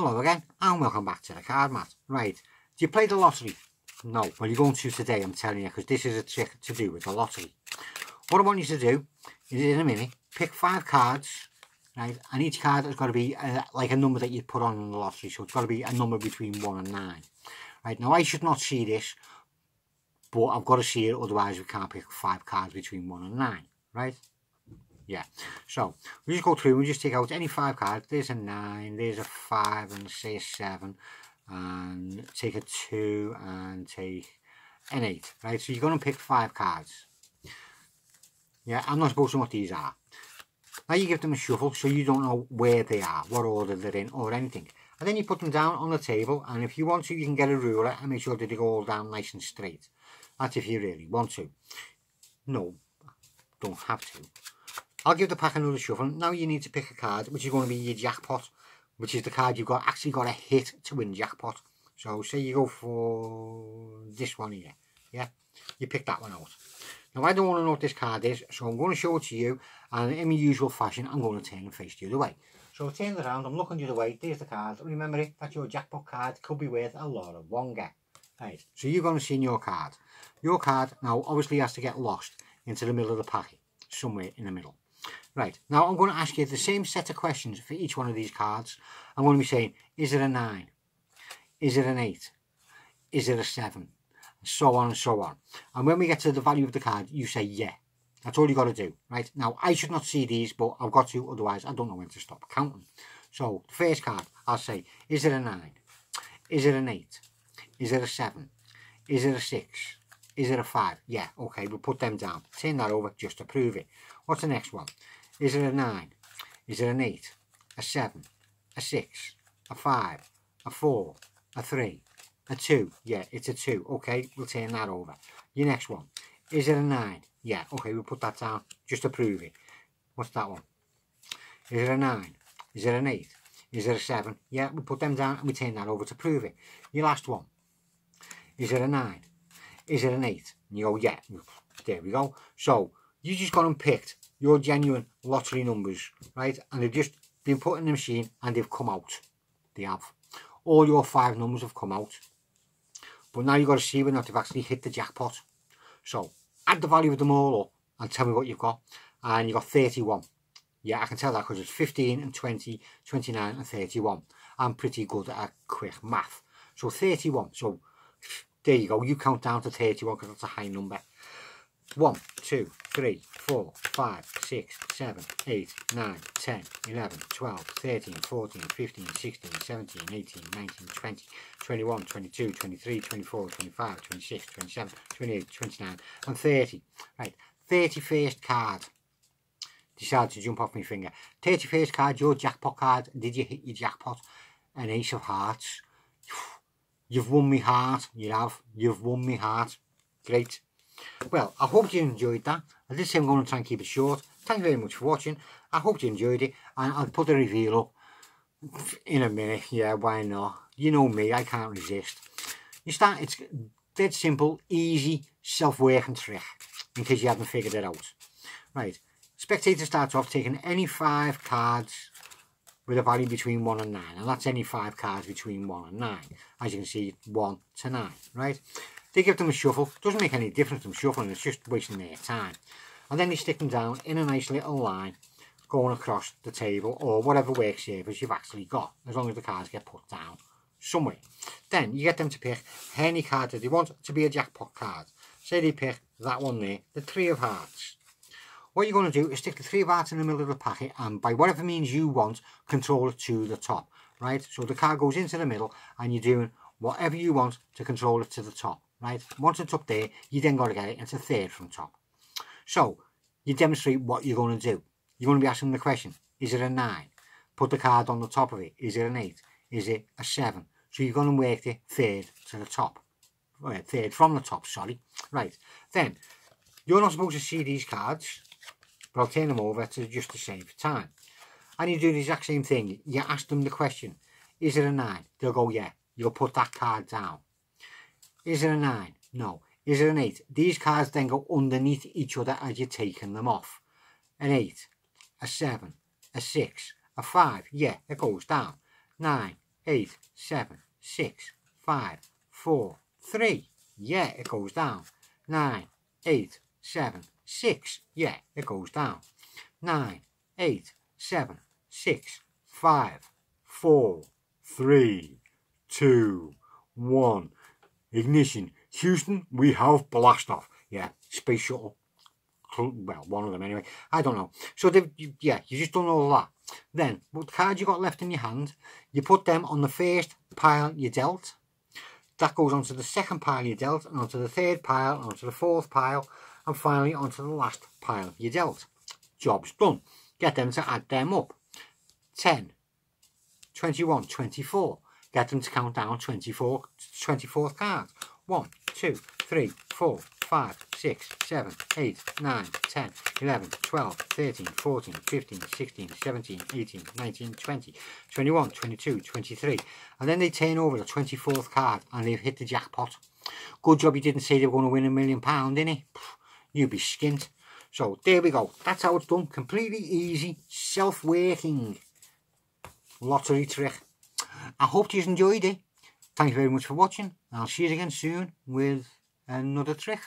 Hello again and welcome back to the card mat. Right, do you play the lottery? No, well you're going to today I'm telling you because this is a trick to do with the lottery. What I want you to do is in a minute pick five cards right and each card has got to be uh, like a number that you put on in the lottery so it's got to be a number between 1 and 9. Right, now I should not see this but I've got to see it otherwise we can't pick five cards between 1 and 9. Right? Yeah. So we just go through we just take out any five cards there's a nine there's a five and say a seven and take a two and take an eight right? So you're going to pick five cards. Yeah i'm not supposed to know what these are. Now you give them a shuffle so you don't know where they are what order they're in or anything. And then you put them down on the table and if you want to you can get a ruler and make sure that they go all down nice and straight. That's if you really want to. No don't have to I'll give the pack another shuffle. Now you need to pick a card, which is going to be your jackpot, which is the card you've got actually got a hit to win jackpot. So say you go for this one here, yeah? You pick that one out. Now I don't want to know what this card is, so I'm going to show it to you, and in my usual fashion, I'm going to turn and face the other way. So turn around, I'm looking the other way, there's the card. Remember it, that's your jackpot card, could be worth a lot of wonga. Right, so you're going to see your card. Your card now obviously has to get lost into the middle of the packet, somewhere in the middle. Right, now I'm going to ask you the same set of questions for each one of these cards. I'm going to be saying, is it a 9? Is it an 8? Is it a 7? So on and so on. And when we get to the value of the card, you say, yeah. That's all you got to do, right? Now, I should not see these, but I've got to, otherwise I don't know when to stop counting. So, the first card, I'll say, is it a 9? Is it an 8? Is it a 7? Is it a 6? Is it a 5? Yeah, okay, we'll put them down. Turn that over just to prove it. What's the next one? Is it a 9? Is it an 8? A 7? A 6? A 5? A 4? A 3? A 2? Yeah, it's a 2. Okay, we'll turn that over. Your next one. Is it a 9? Yeah, okay, we'll put that down just to prove it. What's that one? Is it a 9? Is it an 8? Is it a 7? Yeah, we put them down and we turn that over to prove it. Your last one. Is it a 9? Is it an 8? And you go, yeah. There we go. So, you just gone and picked your genuine lottery numbers, right? And they've just been put in the machine and they've come out. They have. All your five numbers have come out. But now you've got to see whether or not they've actually hit the jackpot. So, add the value of them all up and tell me what you've got. And you've got 31. Yeah, I can tell that because it's 15 and 20, 29 and 31. I'm pretty good at quick math. So 31. So there you go. You count down to 31 because that's a high number. 1, 2, 3, 4, 5, 6, 7, 8, 9, 10, 11, 12, 13, 14, 15, 16, 17, 18, 19, 20, 21, 22, 23, 24, 25, 26, 27, 28, 29 and 30. Right, 31st card. Decided to jump off my finger. 31st card, your jackpot card. Did you hit your jackpot? An ace of hearts. You've won me heart. You have. You've won me heart. Great. Well, I hope you enjoyed that. As I say I'm going to try and keep it short. Thank you very much for watching. I hope you enjoyed it. And I'll put the reveal up in a minute. Yeah, why not? You know me, I can't resist. You start, it's dead simple, easy, self-working trick. In case you haven't figured it out. Right. Spectator starts off taking any five cards with a value between 1 and 9. And that's any five cards between 1 and 9. As you can see, 1 to 9. Right. They give them a shuffle. Doesn't make any difference them shuffling. It's just wasting their time. And then they stick them down in a nice little line going across the table or whatever work surface you've actually got as long as the cards get put down somewhere. Then you get them to pick any card that they want to be a jackpot card. Say they pick that one there, the three of hearts. What you're going to do is stick the three of hearts in the middle of the packet and by whatever means you want, control it to the top. Right? So the card goes into the middle and you're doing whatever you want to control it to the top right? Once it's up there, you then got to get it into third from top. So, you demonstrate what you're going to do. You're going to be asking the question, is it a 9? Put the card on the top of it. Is it an 8? Is it a 7? So you're going to work it third to the top. Right, third from the top, sorry. Right, then, you're not supposed to see these cards, but I'll turn them over to just to save time. And you do the exact same thing. You ask them the question, is it a 9? They'll go, yeah. You'll put that card down. Is it a 9? No. Is it an 8? These cards then go underneath each other as you're taking them off. An 8, a 7, a 6, a 5. Yeah, it goes down. 9, eight, seven, six, five, four, three. Yeah, it goes down. Nine, eight, seven, six. Yeah, it goes down. Nine, eight, seven, six, five, four, three, two, one. Ignition. Houston, we have blast off. Yeah, space shuttle. Well, one of them anyway. I don't know. So, yeah, you just know all that. Then, what cards you got left in your hand, you put them on the first pile you dealt. That goes onto the second pile you dealt, and onto the third pile, onto the fourth pile, and finally onto the last pile you dealt. Job's done. Get them to add them up. 10, 21, 24. Get them to count down 24, 24th card. 1, 2, 3, 4, 5, 6, 7, 8, 9, 10, 11, 12, 13, 14, 15, 16, 17, 18, 19, 20, 21, 22, 23. And then they turn over the 24th card and they've hit the jackpot. Good job you didn't say they were going to win a million pound, didn't? You'd be skint. So there we go. That's how it's done. Completely easy, self-working lottery trick. I hope you've enjoyed it. Thank you very much for watching. I'll see you again soon with another trick.